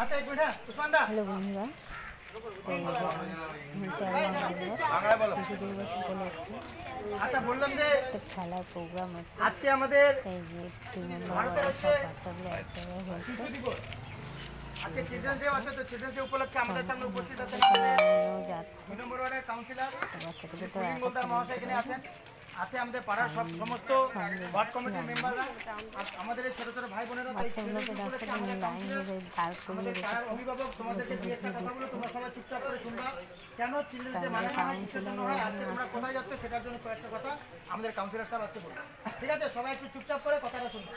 Hello বন্ধুরা তো এই যে আজ তেরো নভেম্বর শিশু দিবস উপলক্ষে আচ্ছা খেলার প্রোগ্রাম আছে। আজকে আমাদের তিন নম্বর সব বাচ্চাগুলো এক জায়গায় হয়েছে। আজকে চিলড্রেন ডে আছে তো চিলড্রেন ডে উপলক্ষে আমাদের সামনে উপস্থিত আছেন যাচ্ছে। নম্বর ওয়ার্ডের কাউন্সিলর বাচ্চাটিকে তো মহাশয় এখানে আছেন। আছে আমাদের পাড়ার সব সমস্ত ওয়ার্ড কমিটির মেম্বাররা। আর আমাদের এই ছোট ছোট ভাই বোনেরা করিয়ে আমাদের পাড়ার অভিভাবক তোমাদেরকে দিয়ে একটা কথাগুলো তোমরা সবাই চুপচাপ করে শুনবা। কেন চিলড্রেন ডে মানে না হয় কিসের জন্য হয় আজকে তোমরা কোথায় যাচ্ছ সেটার জন্য কয়েকটা কথা আমাদের কাউন্সিলর সাহেব আজকে বলব। ঠিক আছে সবাই একটু চুপচাপ করে কথাটা শুনবা।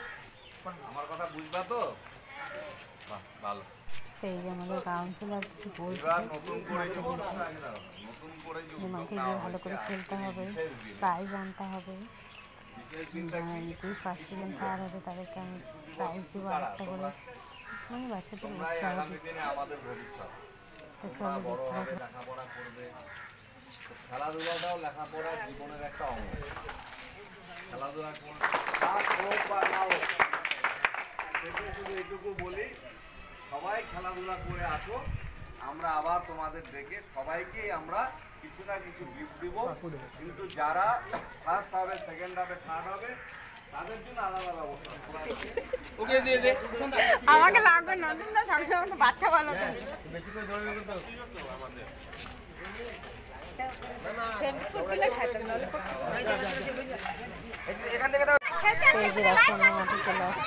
আমার কথা বুঝবা তো? বাহ, ভালো। এই যে আমাদের কাউন্সিলর কিছু বলছে যে মাঠে গিয়ে ভালো করে খেলতে হবে প্রাইজ আনতে হবে। এমনিতেই ফার্স্ট সেকেন্ড থার্ড হবে তাদেরকে আমি প্রাইজ দেবো আরেকটা করে। মানে বাচ্চাদের উৎসাহ দিচ্ছি। তো চলো দেখতে লেখাপড়া করবে। খেলাধুলাটাও লেখাপড়ার জীবনের একটা অঙ্গ। খেলাধুলা কোন কাজ হোক বা না হোক দেখে শুধু এইটুকু বলি সবাই খেলাধুলা করে আসো আমরা আবার তোমাদের দেখে সবাইকেই আমরা কিছু না কিছু গিফট দিব। কিন্তু যারা ফার্স্ট হবে সেকেন্ড হবে থার্ড হবে তাদের জন্য আলাদা ব্যবস্থা। আমাকে লাগবে না না সবসময় বাচ্চা ভালো তো। এই যে দেখো আমরা মাঠে চলে আসছি।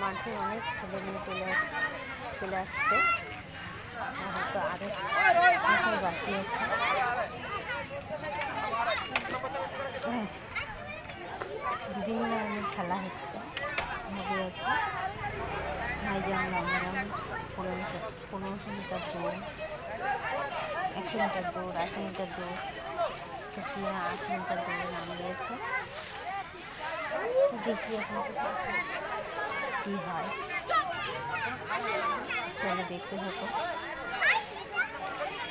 মাঠে অনেক ছেলে মেয়ে চলে আসছে চলে আসছে। হয়তো আরও আসার বাকি আছে। বিভিন্ন ধরনের খেলা হচ্ছে। ভাবে আর কি। হাই পনেরোশো পনেরোশো মিটার দৌড়, একশো মিটার দৌড়, আশি মিটার দৌড়, তো প্রিয়া আশি মিটার দৌড়ে নাম দিয়েছে। দেখি এখন। কী হয়? চলে দেখতে হতো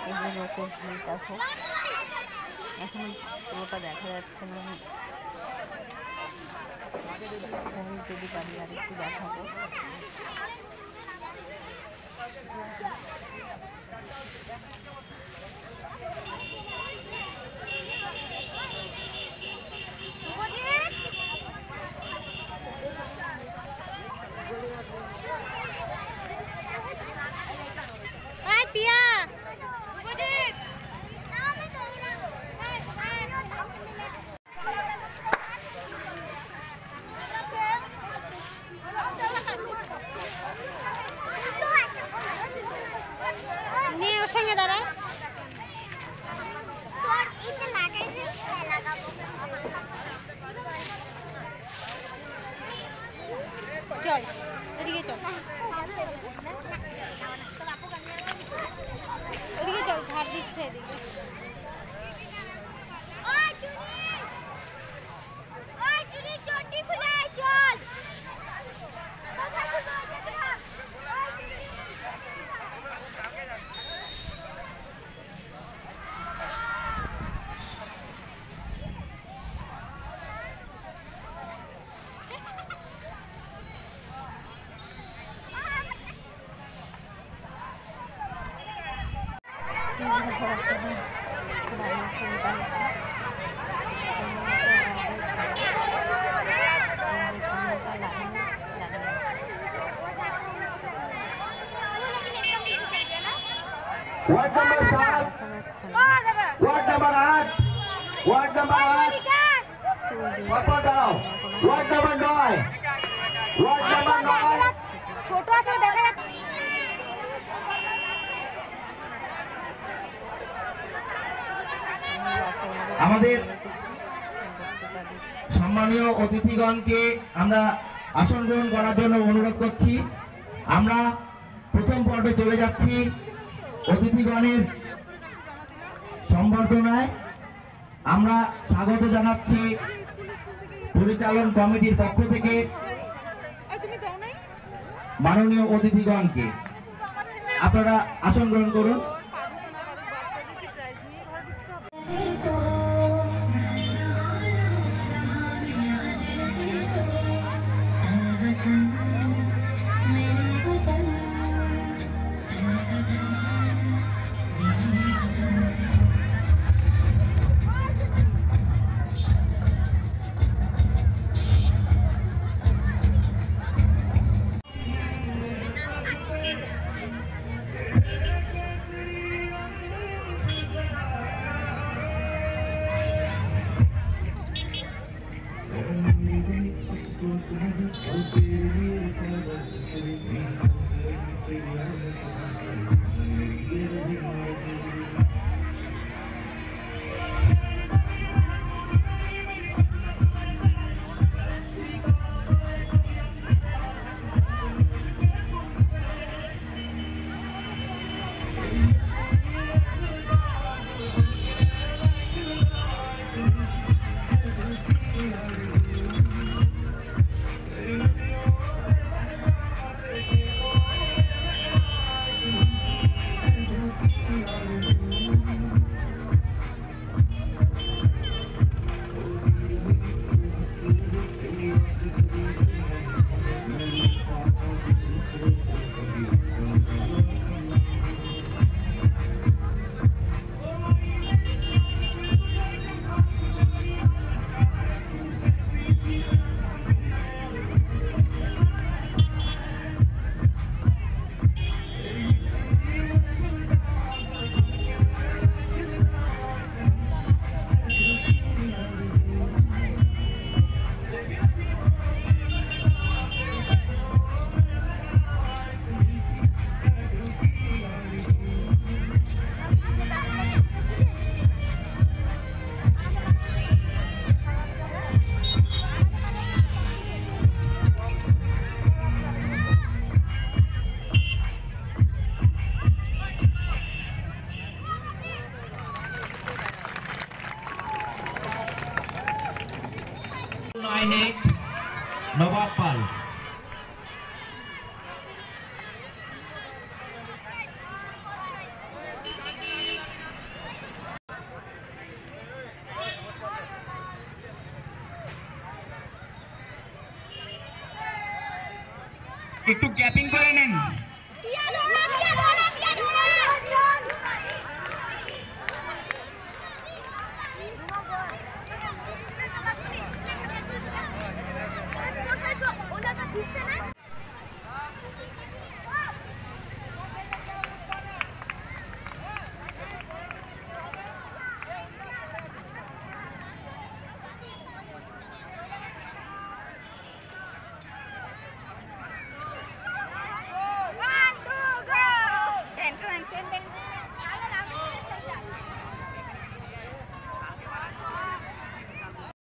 এই যে ভিড়, দেখো। এখন পুরোটা দেখা যাচ্ছে না। আমি যদি পারি আর একটু দেখাবো এই পিয়া নিয়ে দাঁড়ায় চল এদিকে চল। এদিকে চল ধার দিচ্ছে এদিকে। তিন দেখো বাচ্চারা দাঁড়িয়েছে মোটামুটি ওয়ার্ড নাম্বার সাত ওয়ার্ড নাম্বার আট ওয়ার্ড নাম্বার আট তারপর দাঁড়াও ওয়ার্ড নাম্বার নয় ওয়ার্ড নাম্বার নয় ছোট আছে দেখা যাচ্ছে আমাদের সম্মানীয় অতিথিগণকে আমরা আসন গ্রহণ করার জন্য অনুরোধ করছি। আমরা প্রথম পর্বে চলে যাচ্ছি অতিথিগণের সম্বর্ধনায়। আমরা স্বাগত জানাচ্ছি পরিচালন কমিটির পক্ষ থেকে মাননীয় অতিথিগণকে। আপনারা আসন গ্রহণ করুন। নাইন এইট নবাব পাল একটু ক্যাপিং করে নেন।